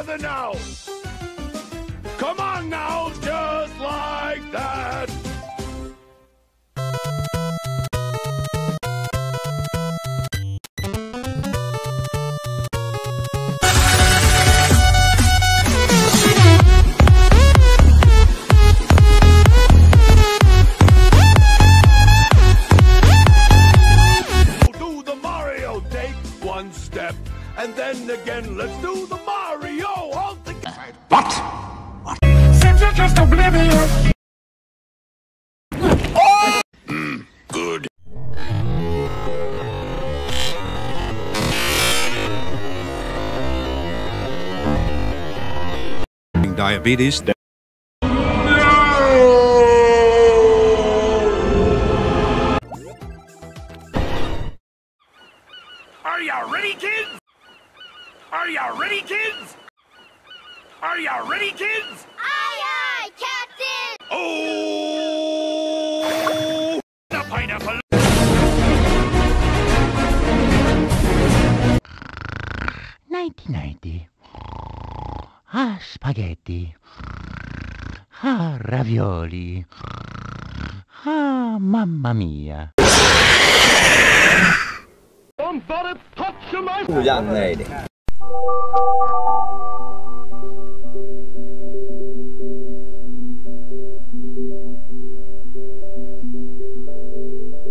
together now. Come on now, just like that. Do the Mario, take one step, and then again, let's do the Mario all together. What? what? Seems you're just oblivious. Good. diabetes. Are ya ready, kids? Are y'all ready, kids? Are y'all ready, kids? Aye, aye, Captain! Oh! The pineapple! Nighty nighty. Ah, spaghetti. Ah, ravioli. Ah, mamma mia. Don't bother touching my...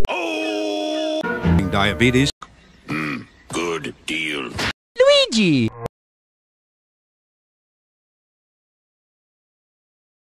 Oh! Diabetes. Mm, good deal. Luigi!